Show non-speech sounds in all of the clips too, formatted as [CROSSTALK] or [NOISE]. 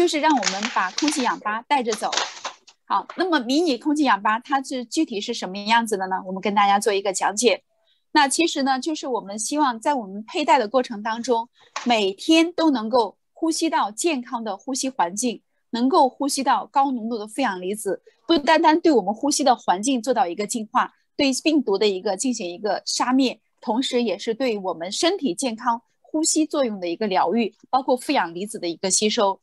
就是让我们把空气氧吧带着走。好，那么迷你空气氧吧它是具体是什么样子的呢？我们跟大家做一个讲解。那其实呢，就是我们希望在我们佩戴的过程当中，每天都能够呼吸到健康的呼吸环境，能够呼吸到高浓度的负氧离子，不单单对我们呼吸的环境做到一个净化，对病毒的一个进行一个杀灭，同时也是对我们身体健康呼吸作用的一个疗愈，包括负氧离子的一个吸收。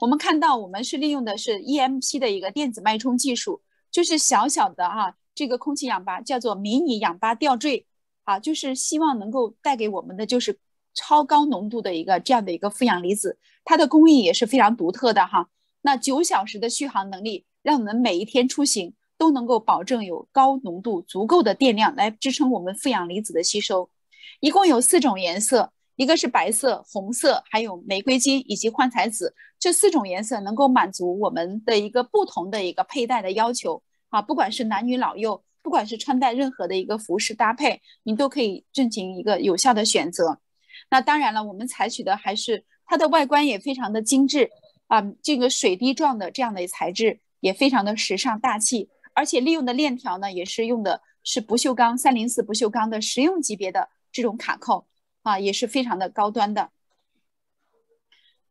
我们看到，我们是利用的是 EMP 的一个电子脉冲技术，就是小小的哈，这个空气氧吧叫做迷你氧吧吊坠。啊，就是希望能够带给我们的就是超高浓度的一个这样的一个负氧离子，它的工艺也是非常独特的哈。那九小时的续航能力，让我们每一天出行都能够保证有高浓度足够的电量来支撑我们负氧离子的吸收。一共有四种颜色，一个是白色、红色，还有玫瑰金以及幻彩紫，这四种颜色能够满足我们的一个不同的一个佩戴的要求啊，不管是男女老幼。不管是穿戴任何的一个服饰搭配，你都可以进行一个有效的选择。那当然了，我们采取的还是它的外观也非常的精致啊，这个水滴状的这样的材质也非常的时尚大气，而且利用的链条呢也是用的是不锈钢三零四不锈钢的实用级别的这种卡扣啊，也是非常的高端的。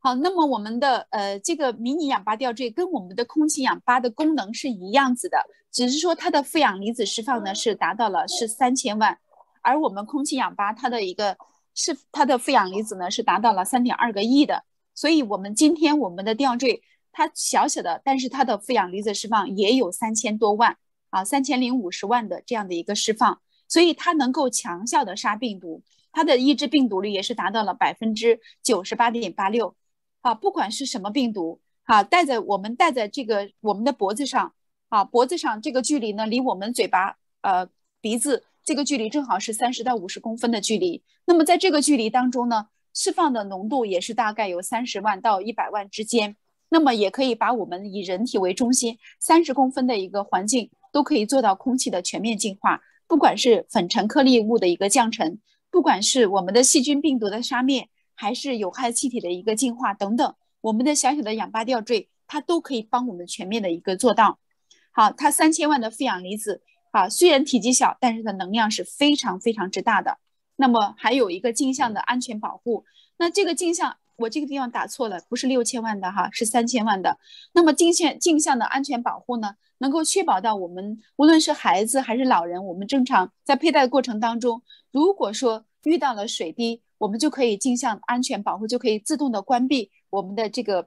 好，那么我们的呃这个迷你氧吧吊坠跟我们的空气氧吧的功能是一样子的，只是说它的负氧离子释放呢是达到了是三千万，而我们空气氧吧它的一个是它的负氧离子呢是达到了三点二个亿的，所以我们今天我们的吊坠它小小的，但是它的负氧离子释放也有三千多万啊，三千零五十万的这样的一个释放，所以它能够强效的杀病毒，它的抑制病毒率也是达到了百分之九十八点八六。啊，不管是什么病毒，啊，戴在我们戴在这个我们的脖子上，啊，脖子上这个距离呢，离我们嘴巴，呃，鼻子这个距离正好是三十到五十公分的距离。那么在这个距离当中呢，释放的浓度也是大概有三十万到一百万之间。那么也可以把我们以人体为中心，三十公分的一个环境都可以做到空气的全面净化，不管是粉尘颗粒物的一个降尘，不管是我们的细菌病毒的杀灭。还是有害气体的一个净化等等，我们的小小的氧吧吊坠，它都可以帮我们全面的一个做到。好，它三千万的负氧离子，啊，虽然体积小，但是它能量是非常非常之大的。那么还有一个镜像的安全保护，那这个镜像我这个地方打错了，不是六千万的哈，是三千万的。那么镜像镜像的安全保护呢，能够确保到我们无论是孩子还是老人，我们正常在佩戴的过程当中，如果说遇到了水滴。我们就可以镜像安全保护，就可以自动的关闭我们的这个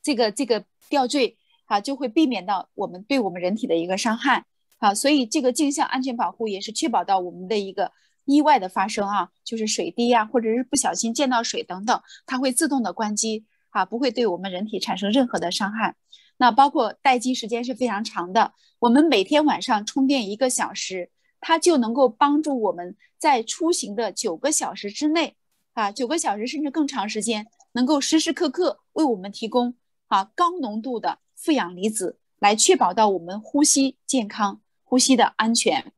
这个这个吊坠，啊，就会避免到我们对我们人体的一个伤害，啊，所以这个镜像安全保护也是确保到我们的一个意外的发生啊，就是水滴呀，或者是不小心溅到水等等，它会自动的关机，啊，不会对我们人体产生任何的伤害。那包括待机时间是非常长的，我们每天晚上充电一个小时。它就能够帮助我们在出行的九个小时之内，啊，九个小时甚至更长时间，能够时时刻刻为我们提供啊高浓度的负氧离子，来确保到我们呼吸健康、呼吸的安全。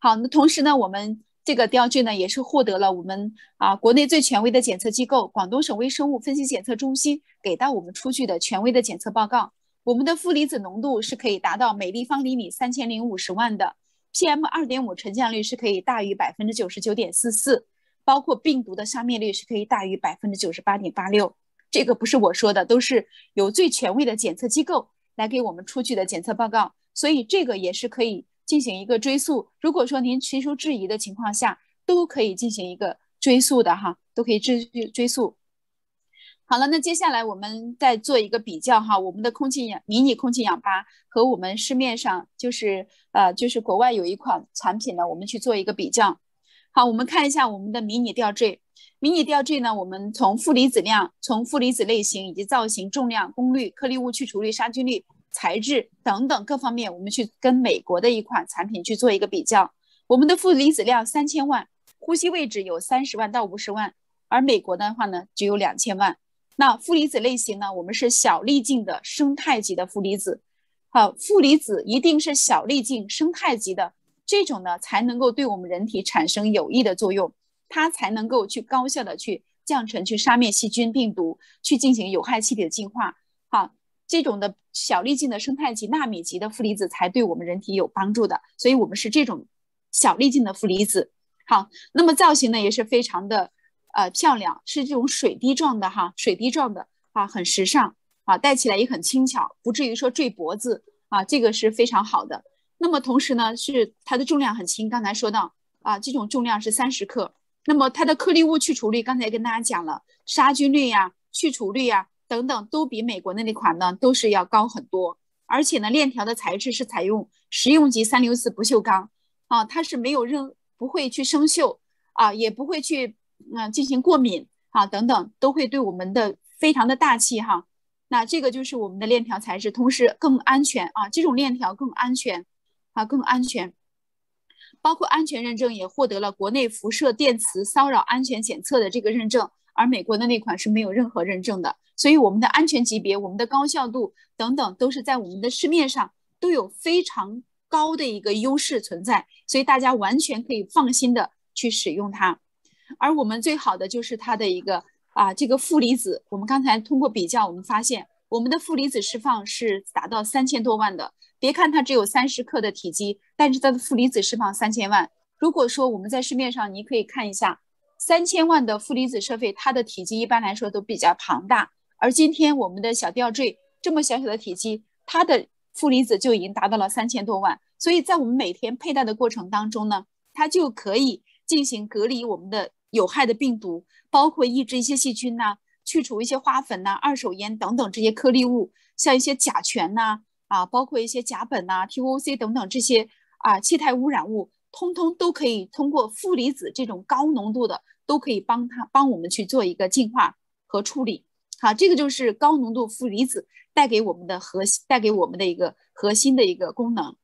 好，那同时呢，我们这个吊坠呢也是获得了我们啊国内最权威的检测机构广东省微生物分析检测中心给到我们出具的权威的检测报告，我们的负离子浓度是可以达到每立方厘米三千零五十万的。PM 二点五沉降率是可以大于百分之九十九点四四，包括病毒的杀灭率是可以大于百分之九十八点八六。这个不是我说的，都是有最权威的检测机构来给我们出具的检测报告，所以这个也是可以进行一个追溯。如果说您提出质疑的情况下，都可以进行一个追溯的哈，都可以追追溯。好了，那接下来我们再做一个比较哈，我们的空气氧迷你空气氧吧和我们市面上就是呃就是国外有一款产品呢，我们去做一个比较。好，我们看一下我们的迷你吊坠。迷你吊坠呢，我们从负离子量、从负离子类型以及造型、重量、功率、颗粒物去除率、杀菌率、材质等等各方面，我们去跟美国的一款产品去做一个比较。我们的负离子量三千万，呼吸位置有三十万到五十万，而美国的话呢只有两千万。那负离子类型呢？我们是小粒径的生态级的负离子，好，负离子一定是小粒径生态级的这种呢，才能够对我们人体产生有益的作用，它才能够去高效的去降尘去杀灭细菌、病毒，去进行有害气体的净化。好，这种的小粒径的生态级、纳米级的负离子才对我们人体有帮助的。所以，我们是这种小粒径的负离子。好，那么造型呢也是非常的呃漂亮，是这种水滴状的哈，水滴状的啊，很时尚啊，戴起来也很轻巧，不至于说坠脖子啊，这个是非常好的。那么同时呢，是它的重量很轻，刚才说到啊，这种重量是三十克。那么它的颗粒物去除率，刚才跟大家讲了，杀菌率呀、去除率呀等等，都比美国的那款呢都是要高很多。而且呢，链条的材质是采用食用级三六四不锈钢啊，它是没有任不会去生锈啊，也不会去嗯进行过敏啊等等，都会对我们的非常的大气哈。那这个就是我们的链条材质，同时更安全啊，这种链条更安全。啊，更安全，包括安全认证也获得了国内辐射电磁骚扰安全检测的这个认证，而美国的那款是没有任何认证的。所以我们的安全级别、我们的高效度等等，都是在我们的市面上都有非常高的一个优势存在，所以大家完全可以放心的去使用它。而我们最好的就是它的一个啊，这个负离子，我们刚才通过比较，我们发现我们的负离子释放是达到三千多万的。别看它只有三十克的体积，但是它的负离子释放三千万。如果说我们在市面上，你可以看一下，三千万的负离子设备，它的体积一般来说都比较庞大。而今天我们的小吊坠这么小小的体积，它的负离子就已经达到了三千多万。所以在我们每天佩戴的过程当中呢，它就可以进行隔离我们的有害的病毒，包括抑制一些细菌呐，去除一些花粉呐、二手烟等等这些颗粒物，像一些甲醛呐。啊，包括一些甲苯呐、TOC 等等这些啊气态污染物，通通都可以通过负离子这种高浓度的，都可以帮它帮我们去做一个净化和处理。好，这个就是高浓度负离子带给我们的核心，带给我们的一个核心的一个功能。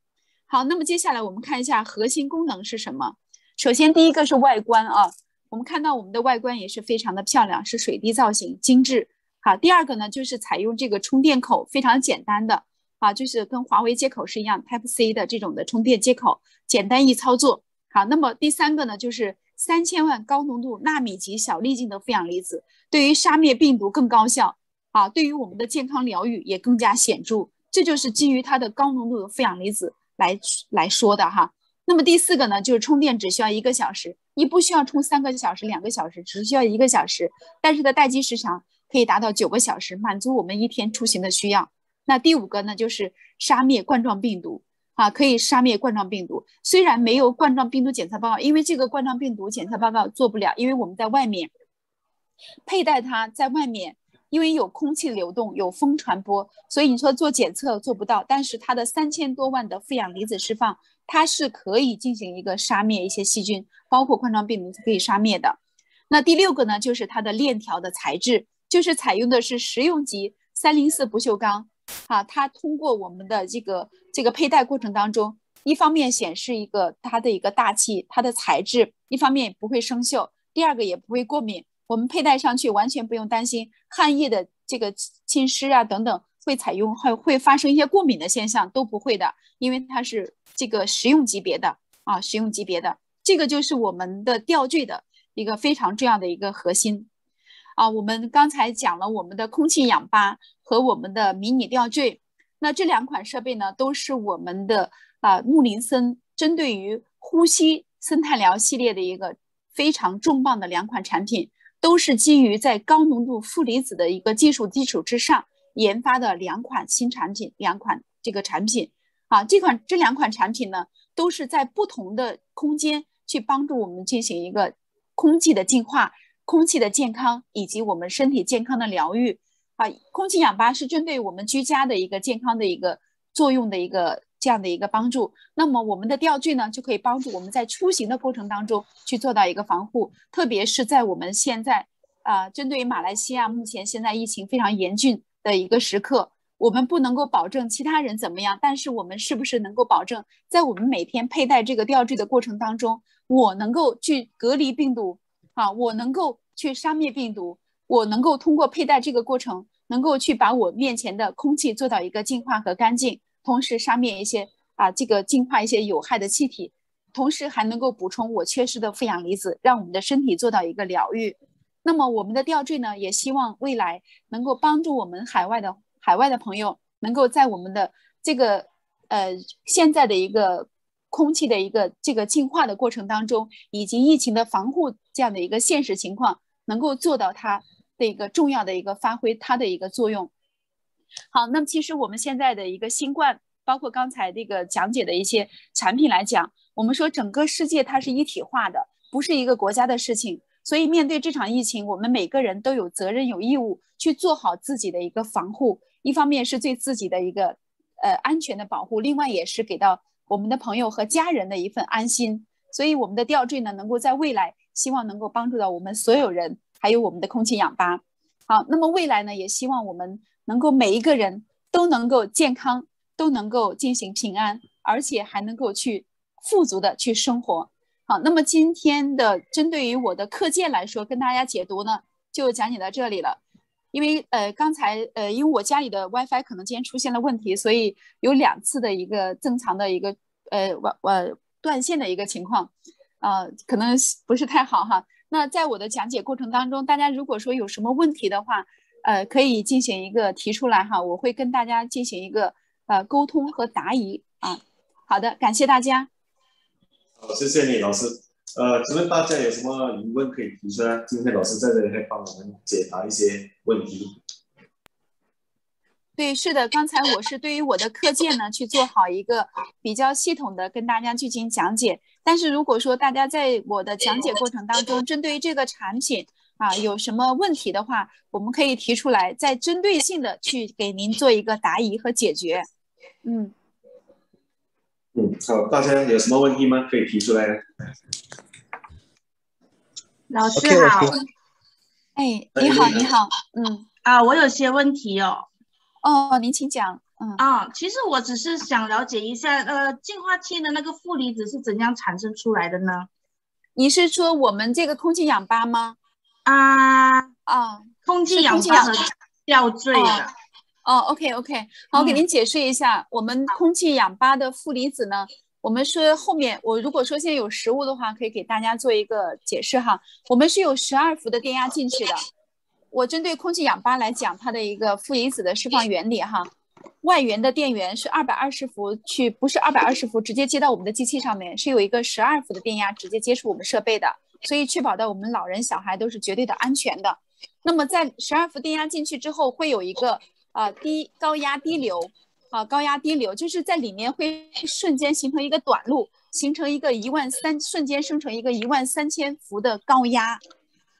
好，那么接下来我们看一下核心功能是什么。首先第一个是外观啊，我们看到我们的外观也是非常的漂亮，是水滴造型，精致。好，第二个呢就是采用这个充电口，非常简单的。啊，就是跟华为接口是一样，Type C 的这种的充电接口，简单易操作。好，那么第三个呢，就是三千万高浓度纳米级小粒径的负氧离子，对于杀灭病毒更高效。啊，对于我们的健康疗愈也更加显著。这就是基于它的高浓度的负氧离子来来说的哈。那么第四个呢，就是充电只需要一个小时，你不需要充三个小时、两个小时，只需要一个小时，但是的待机时长可以达到九个小时，满足我们一天出行的需要。那第五个呢，就是杀灭冠状病毒啊，可以杀灭冠状病毒。虽然没有冠状病毒检测报告，因为这个冠状病毒检测报告做不了，因为我们在外面佩戴它，在外面，因为有空气流动，有风传播，所以你说做检测做不到。但是它的三千多万的负氧离子释放，它是可以进行一个杀灭一些细菌，包括冠状病毒是可以杀灭的。那第六个呢，就是它的链条的材质，就是采用的是食用级三零四不锈钢。啊，它通过我们的这个这个佩戴过程当中，一方面显示一个它的一个大气，它的材质，一方面也不会生锈，第二个也不会过敏。我们佩戴上去完全不用担心汗液的这个侵湿啊等等，会采用会会发生一些过敏的现象都不会的，因为它是这个实用级别的啊，实用级别的，这个就是我们的吊坠的一个非常重要的一个核心。啊，我们刚才讲了我们的空气氧吧和我们的迷你吊坠，那这两款设备呢，都是我们的啊木林森针对于呼吸生态疗系列的一个非常重磅的两款产品，都是基于在高浓度负离子的一个技术基础之上研发的两款新产品，两款这个产品啊，这款这两款产品呢，都是在不同的空间去帮助我们进行一个空气的净化。空气的健康以及我们身体健康的疗愈啊，空气氧吧是针对我们居家的一个健康的一个作用的一个这样的一个帮助。那么我们的吊具呢，就可以帮助我们在出行的过程当中去做到一个防护，特别是在我们现在啊，针对于马来西亚目前现在疫情非常严峻的一个时刻，我们不能够保证其他人怎么样，但是我们是不是能够保证在我们每天佩戴这个吊坠的过程当中，我能够去隔离病毒？啊，我能够去杀灭病毒，我能够通过佩戴这个过程，能够去把我面前的空气做到一个净化和干净，同时杀灭一些啊，这个净化一些有害的气体，同时还能够补充我缺失的负氧离子，让我们的身体做到一个疗愈。那么我们的吊坠呢，也希望未来能够帮助我们海外的海外的朋友，能够在我们的这个呃现在的一个空气的一个这个净化的过程当中，以及疫情的防护这样的一个现实情况，能够做到它的一个重要的一个发挥它的一个作用。好，那么其实我们现在的一个新冠，包括刚才这个讲解的一些产品来讲，我们说整个世界它是一体化的，不是一个国家的事情。所以，面对这场疫情，我们每个人都有责任、有义务去做好自己的一个防护。一方面是对自己的一个呃安全的保护，另外也是给到我们的朋友和家人的一份安心。所以，我们的吊坠呢，能够在未来，希望能够帮助到我们所有人，还有我们的空气氧吧。好，那么未来呢，也希望我们能够每一个人都能够健康，都能够进行平安，而且还能够去富足的去生活。好，那么今天的针对于我的课件来说，跟大家解读呢，就讲解到这里了。因为呃，刚才呃，因为我家里的 WiFi 可能今天出现了问题，所以有两次的一个正常的一个呃，我我断线的一个情况，呃，可能不是太好哈。那在我的讲解过程当中，大家如果说有什么问题的话，呃，可以进行一个提出来哈，我会跟大家进行一个呃沟通和答疑啊。好的，感谢大家。好，谢谢你，老师。呃，请问大家有什么疑问可以提出来？今天老师在这里会帮我们解答一些问题。对，是的，刚才我是对于我的课件呢去做好一个比较系统的跟大家进行讲解。但是如果说大家在我的讲解过程当中，针对于这个产品啊有什么问题的话，我们可以提出来，再针对性的去给您做一个答疑和解决。嗯。嗯，好，大家有什么问题吗？可以提出来。老师好，哎，你好，你好，嗯，啊，我有些问题哦。哦，您请讲。嗯，啊，其实我只是想了解一下，呃，净化器的那个负离子是怎样产生出来的呢？你是说我们这个空气氧吧吗？啊啊，空气氧吧和吊坠的。哦，OK OK，好，我给您解释一下，我们空气氧吧的负离子呢，我们是后面我如果说现在有实物的话，可以给大家做一个解释哈。我们是有十二伏的电压进去的。我针对空气氧吧来讲，它的一个负离子的释放原理哈，外源的电源是二百二十伏去，不是二百二十伏直接接到我们的机器上面，是有一个十二伏的电压直接接触我们设备的，所以确保到我们老人小孩都是绝对的安全的。那么在十二伏电压进去之后，会有一个。啊，低高压低流，啊，高压低流就是在里面会瞬间形成一个短路，形成一个一万三，瞬间生成一个一万三千伏的高压。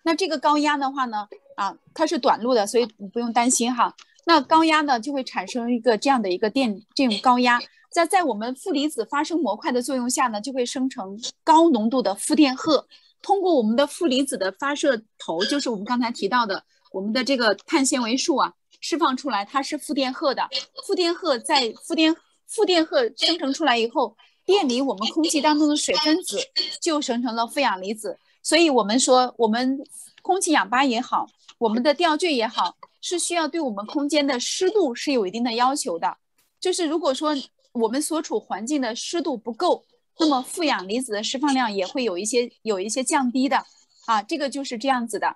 那这个高压的话呢，啊，它是短路的，所以你不用担心哈。那高压呢，就会产生一个这样的一个电，这种高压，在在我们负离子发生模块的作用下呢，就会生成高浓度的负电荷，通过我们的负离子的发射头，就是我们刚才提到的我们的这个碳纤维束啊。释放出来，它是负电荷的。负电荷在负电负电荷生成出来以后，电离我们空气当中的水分子，就生成了负氧离子。所以，我们说，我们空气氧吧也好，我们的吊坠也好，是需要对我们空间的湿度是有一定的要求的。就是如果说我们所处环境的湿度不够，那么负氧离子的释放量也会有一些有一些降低的。啊，这个就是这样子的。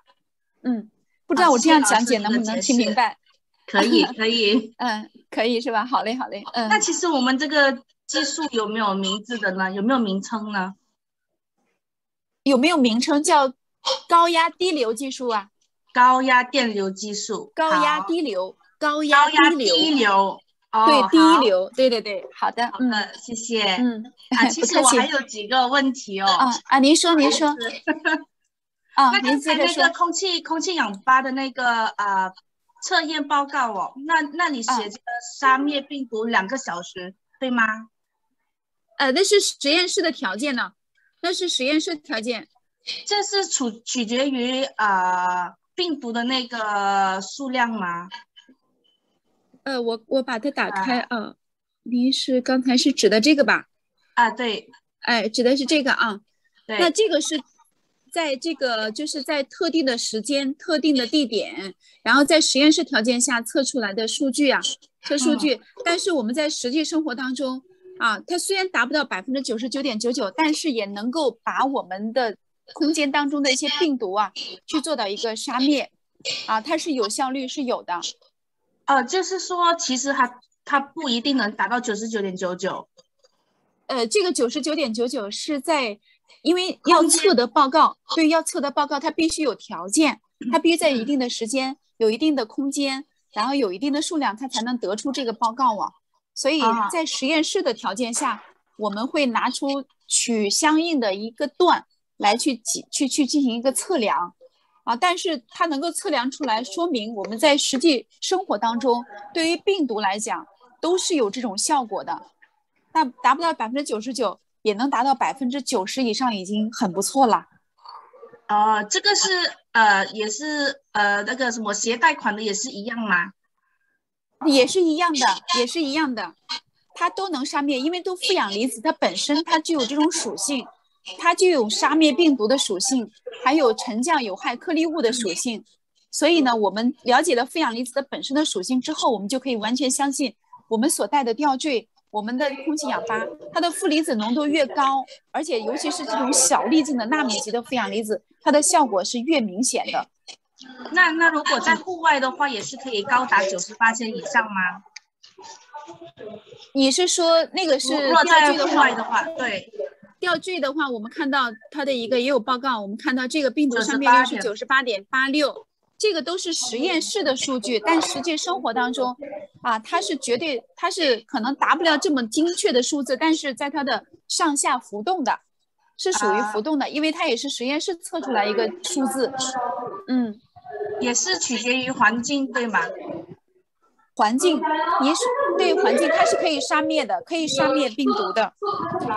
嗯，不知道我这样讲解能不能听明白？可以，可以，[LAUGHS] 嗯，可以是吧？好嘞，好嘞，嗯。那其实我们这个技术有没有名字的呢？有没有名称呢？有没有名称叫高压低流技术啊？高压电流技术。高压低流，高压低流，对，低流，对对对，好的，嗯，谢谢，嗯，啊，[LAUGHS] 其实我还有几个问题哦。啊啊，您说，您 [LAUGHS] 说。啊，那刚才那个空气空气氧吧的那个啊。测验报告哦，那那你写这个杀灭病毒两个小时，对吗？呃，那是实验室的条件呢，那是实验室条件，这是取取决于呃病毒的那个数量吗？呃，我我把它打开啊，您是刚才是指的这个吧？啊，对，哎，指的是这个啊，对，那这个是。在这个就是在特定的时间、特定的地点，然后在实验室条件下测出来的数据啊，测数据。但是我们在实际生活当中啊，它虽然达不到百分之九十九点九九，但是也能够把我们的空间当中的一些病毒啊，去做到一个杀灭，啊，它是有效率是有的。呃，就是说，其实它它不一定能达到九十九点九九。呃，这个九十九点九九是在，因为要测的报告，对，要测的报告，它必须有条件，它必须在一定的时间，有一定的空间，然后有一定的数量，它才能得出这个报告啊。所以在实验室的条件下，我们会拿出取相应的一个段来去去去进行一个测量，啊，但是它能够测量出来，说明我们在实际生活当中，对于病毒来讲都是有这种效果的。那达不到百分之九十九，也能达到百分之九十以上，已经很不错了。哦，这个是呃，也是呃，那个什么携带款的也是一样吗？也是一样的，也是一样的，它都能杀灭，因为都负氧离子，它本身它具有这种属性，它具有杀灭病毒的属性，还有沉降有害颗粒物的属性。所以呢，我们了解了负氧离子的本身的属性之后，我们就可以完全相信我们所带的吊坠，我们的空气氧吧，它的负离子浓度越高，而且尤其是这种小粒径的纳米级的负氧离子，它的效果是越明显的。那那如果在户外的话，也是可以高达九十八千以上吗？你是说那个是吊坠的话的话，对，吊坠的话，我们看到它的一个也有报告，我们看到这个病毒杀灭率是九十八点八六，这个都是实验室的数据，但实际生活当中啊，它是绝对它是可能达不了这么精确的数字，但是在它的上下浮动的。是属于浮动的，因为它也是实验室测出来一个数字，嗯，也是取决于环境，对吗？环境，你是对环境，它是可以杀灭的，可以杀灭病毒的，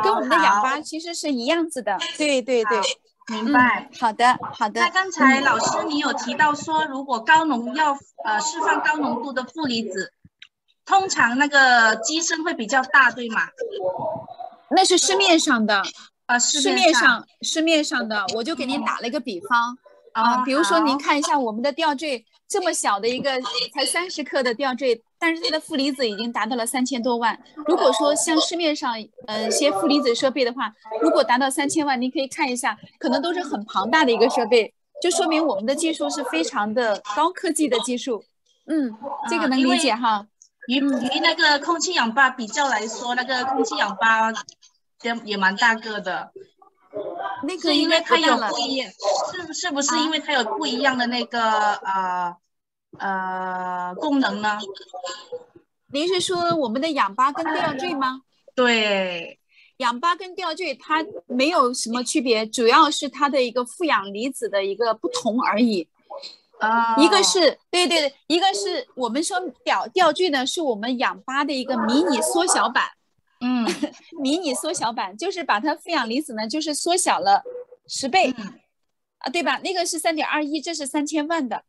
跟我们的氧吧其实是一样子的，对对对，明白。好的好的。那刚才老师你有提到说，如果高浓要呃释放高浓度的负离子，通常那个机身会比较大，对吗？那是市面上的。啊，市面上市面上的，我就给您打了一个比方啊，比如说您看一下我们的吊坠，这么小的一个才三十克的吊坠，但是它的负离子已经达到了三千多万。如果说像市面上呃些负离子设备的话，如果达到三千万，您可以看一下，可能都是很庞大的一个设备，就说明我们的技术是非常的高科技的技术。嗯，这个能理解哈。与与那个空气氧吧比较来说，那个空气氧吧。也也蛮大个的，那个是因为它有不一样，是是不是因为它有不一样的那个呃呃功能呢？您是说我们的氧吧跟吊坠吗？对，氧吧跟吊坠它没有什么区别，主要是它的一个负氧离子的一个不同而已。啊，一个是对对对，一个是我们说吊吊坠呢，是我们氧吧的一个迷你缩小版。嗯，[LAUGHS] 迷你缩小版就是把它负氧离子呢，就是缩小了十倍，啊，对吧？那个是三点二一，这是三千万的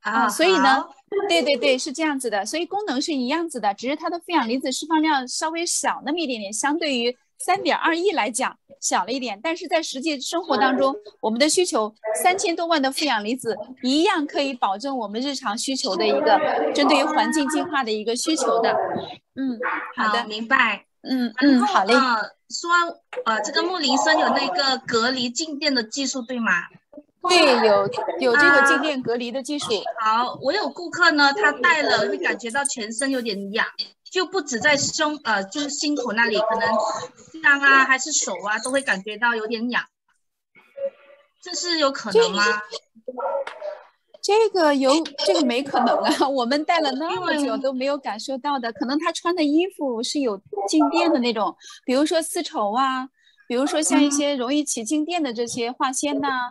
啊，所以呢，对对对，是这样子的，所以功能是一样子的，只是它的负氧离子释放量稍微小那么一点点，相对于三点二亿来讲小了一点，但是在实际生活当中，我们的需求三千多万的负氧离子一样可以保证我们日常需求的一个针对于环境净化的一个需求的。嗯，好的，明白。嗯嗯，好嘞。说呃，这个木林森有那个隔离静电的技术，对吗？对，有有这个静电隔离的技术。好，我有顾客呢，他戴了会感觉到全身有点痒，就不止在胸呃，就是心口那里，可能裆啊还是手啊都会感觉到有点痒，这是有可能吗？这个有这个没可能啊！我们戴了那么久都没有感受到的，可能他穿的衣服是有静电的那种，比如说丝绸啊，比如说像一些容易起静电的这些化纤呐，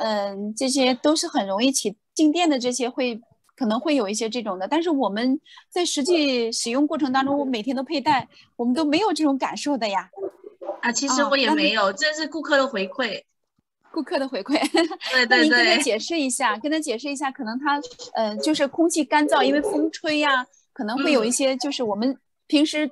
嗯，这些都是很容易起静电的，这些会可能会有一些这种的。但是我们在实际使用过程当中，我每天都佩戴，我们都没有这种感受的呀。啊，其实我也没有，这是顾客的回馈。顾客的回馈，对对对，[LAUGHS] 您跟他解释一下，跟他解释一下，可能他，呃，就是空气干燥，因为风吹呀，可能会有一些，就是我们平时，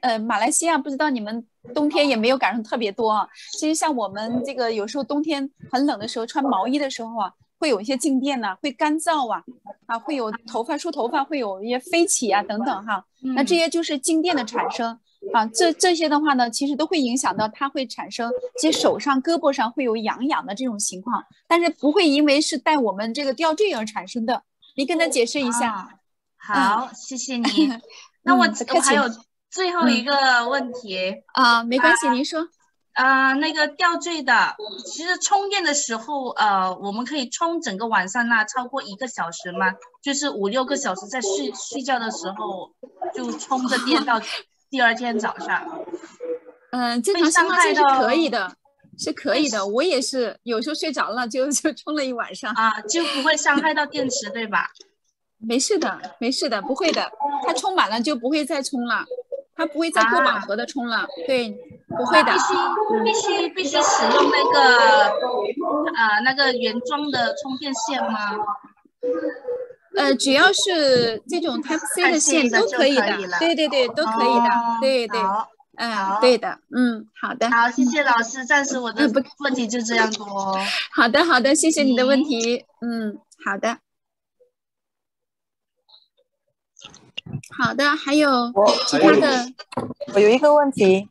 呃，马来西亚不知道你们冬天也没有感受特别多啊。其实像我们这个有时候冬天很冷的时候，穿毛衣的时候啊，会有一些静电呐，会干燥啊，啊，会有头发梳头发会有一些飞起啊等等哈。那这些就是静电的产生。啊，这这些的话呢，其实都会影响到它会产生，其实手上、胳膊上会有痒痒的这种情况，但是不会因为是带我们这个吊坠而产生的。你跟他解释一下。好，谢谢你。[LAUGHS] 那我我还有最后一个问题啊，没关系，您说。呃，那个吊坠的，其实充电的时候，呃，我们可以充整个晚上那超过一个小时吗？就是五六个小时，在睡睡觉的时候就充着电到第二天早上。[LAUGHS] 嗯，正常情况下是可以的，是可以的。我也是有时候睡着了就就充了一晚上啊，就不会伤害到电池，对吧？没事的，没事的，不会的。它充满了就不会再充了，它不会再过饱和的充了，对。不会的，必须必须必须使用那个呃那个原装的充电线吗？呃，只要是这种 Type C 的线都可以的，对对对，都可以的，对对，嗯，对的，嗯，好的，好，谢谢老师，暂时我的问题就这样多。[LAUGHS] 好的好的，谢谢你的问题，嗯，好的，好的，还有其他的，我有一个问题。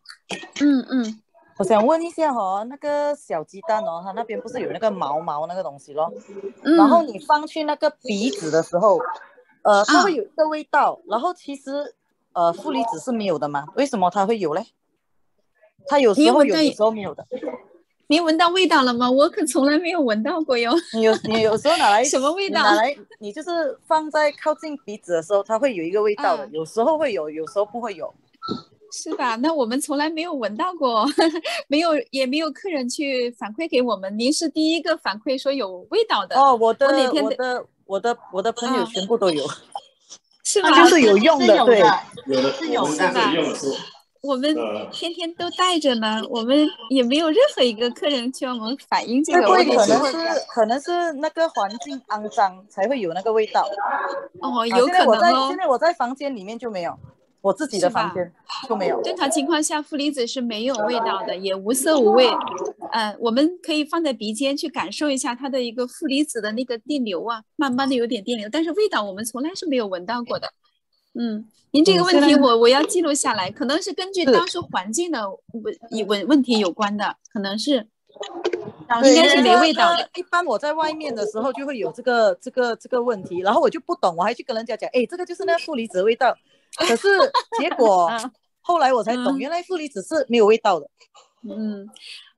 嗯嗯，我想问一下哈，那个小鸡蛋哦，它那边不是有那个毛毛那个东西咯？然后你放去那个鼻子的时候，呃，它会有一个味道。然后其实，呃，负离子是没有的嘛？为什么它会有嘞？它有时候有，有时候没有的。你闻到味道了吗？我可从来没有闻到过哟。你有你有时候拿来 [LAUGHS] 什么味道？拿来你就是放在靠近鼻子的时候，它会有一个味道的。有时候会有，有时候不会有。是吧？那我们从来没有闻到过，[LAUGHS] 没有，也没有客人去反馈给我们。您是第一个反馈说有味道的哦。我的我的我的我的朋友全部都有，[LAUGHS] 是吧？就是有用的，对，有的是有的，我们天天都带着呢，我们也没有任何一个客人向我们反映这个。会可能是可能是那个环境肮脏才会有那个味道。哦，有可能哦。现在我在房间里面就没有。我自己的房间就没有。正常情况下，负离子是没有味道的，也无色无味。嗯，我们可以放在鼻尖去感受一下它的一个负离子的那个电流啊，慢慢的有点电流，但是味道我们从来是没有闻到过的。嗯，您这个问题我我要记录下来，可能是根据当时环境的问问问题有关的，可能是应该是没味道的。一般我在外面的时候就会有这个这个这个问题，然后我就不懂，我还去跟人家讲，哎，这个就是那个负离子的味道。可是结果 [LAUGHS] 后来我才懂，原来负离子是没有味道的。嗯，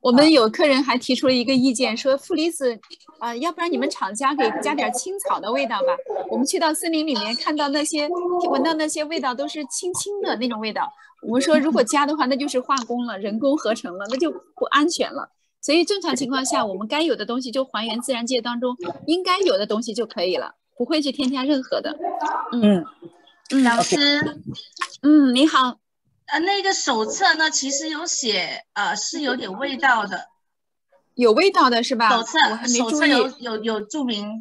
我们有客人还提出了一个意见，说负离子啊，要不然你们厂家给加点青草的味道吧。我们去到森林里面看到那些闻到那些味道都是青青的那种味道。我们说如果加的话，那就是化工了，人工合成了，那就不安全了。所以正常情况下，我们该有的东西就还原自然界当中应该有的东西就可以了，不会去添加任何的。嗯。老师，嗯，你好，呃，那个手册呢，其实有写，呃，是有点味道的，有味道的是吧？手册，手册有有有注明，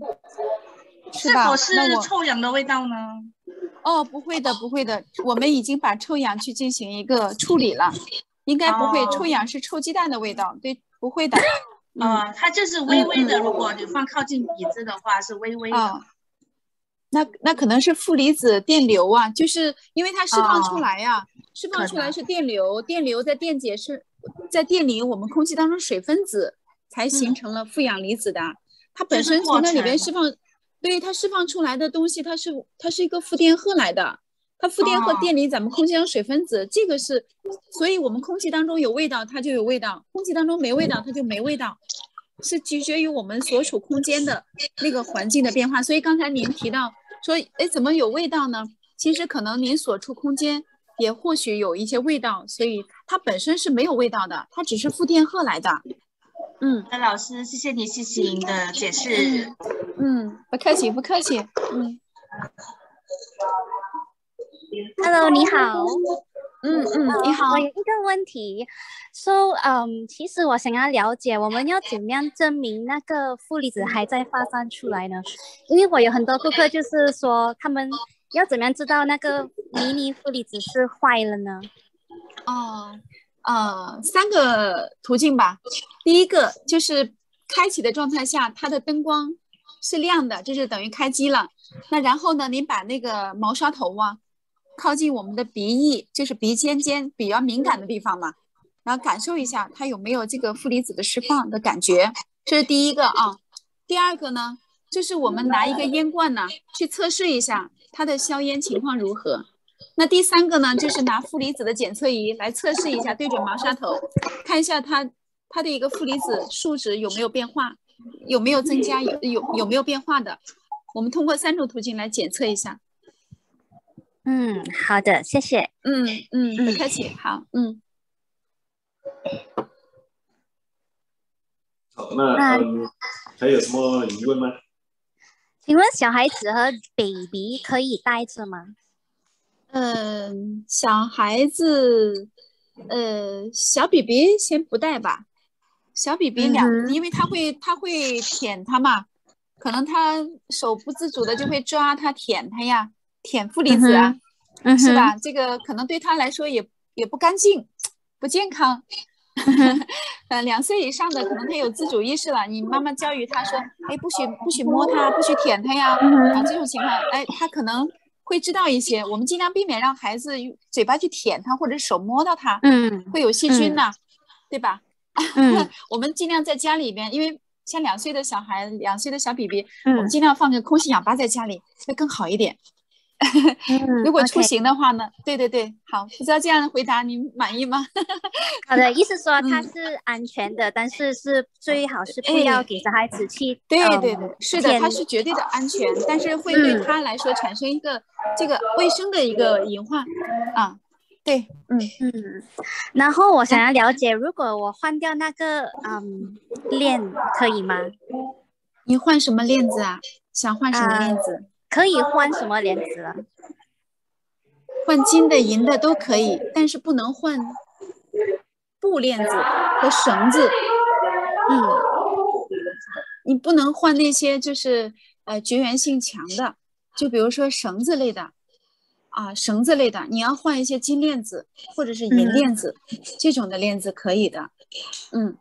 是否是臭氧的味道呢？哦，不会的，不会的，我们已经把臭氧去进行一个处理了，应该不会，臭氧是臭鸡蛋的味道，对，不会的，[LAUGHS] 嗯，它就是微微的，如果你放靠近鼻子的话，是微微的。那那可能是负离子电流啊，就是因为它释放出来呀，释放出来是电流，电流在电解是，在电离我们空气当中水分子，才形成了负氧离子的。它本身从那里边释放，对它释放出来的东西，它是它是一个负电荷来的，它负电荷电离咱们空气中水分子，这个是，所以我们空气当中有味道，它就有味道；空气当中没味道，它就没味道。是取决于我们所处空间的那个环境的变化，所以刚才您提到说，哎，怎么有味道呢？其实可能您所处空间也或许有一些味道，所以它本身是没有味道的，它只是负电荷来的。嗯，那老师，谢谢你细心的解释。嗯，不客气，不客气。嗯。Hello，你好。嗯嗯，你好，我有一个问题，So，嗯，其实我想要了解，我们要怎么样证明那个负离子还在发散出来呢？因为我有很多顾客就是说，他们要怎么样知道那个迷你负离子是坏了呢？哦，呃，三个途径吧。第一个就是开启的状态下，它的灯光是亮的，这是等于开机了。那然后呢，您把那个毛刷头啊。靠近我们的鼻翼，就是鼻尖尖比较敏感的地方嘛，然后感受一下它有没有这个负离子的释放的感觉，这是第一个啊。第二个呢，就是我们拿一个烟罐呢去测试一下它的消烟情况如何。那第三个呢，就是拿负离子的检测仪来测试一下，对准毛刷头，看一下它它的一个负离子数值有没有变化，有没有增加，有有有没有变化的。我们通过三种途径来检测一下。嗯，好的，谢谢。嗯嗯，不客气。好，嗯。好，那嗯，还有什么疑问吗？请问小孩子和 baby 可以带着吗？嗯，小孩子，呃，小 baby 先不带吧。小 baby 两，因为他会他会舔它嘛，可能他手不自主的就会抓它舔它呀，舔负离子啊，是吧？这个可能对他来说也也不干净，不健康。[LAUGHS] 呃，两岁以上的可能他有自主意识了，你妈妈教育他说，哎，不许不许摸他，不许舔他呀。啊，这种情况，哎，他可能。会知道一些，我们尽量避免让孩子嘴巴去舔它或者手摸到它，嗯，会有细菌呐，对吧？嗯，[LAUGHS] 我们尽量在家里边，因为像两岁的小孩，两岁的小 BB，我们尽量放个空气氧吧在家里会更好一点。[LAUGHS] 如果出行的话呢？对对对，好，不知道这样的回答您满意吗？[LAUGHS] 好的，意思说它是安全的，但是是最好是不要给小孩子去。对对对，是的，它是绝对的安全，但是会对他来说产生一个这个卫生的一个隐患啊。对，嗯嗯。然后我想要了解，如果我换掉那个嗯链可以吗？你换什么链子啊？想换什么链子？可以换什么链子了？换金的、银的都可以，但是不能换布链子和绳子。嗯，你不能换那些就是呃绝缘性强的，就比如说绳子类的啊，绳子类的，你要换一些金链子或者是银链子这种的链子可以的。嗯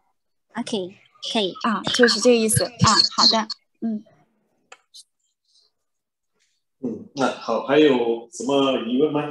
，OK，可以啊，就是这个意思啊。好的，嗯。嗯，那好，还有什么疑问吗？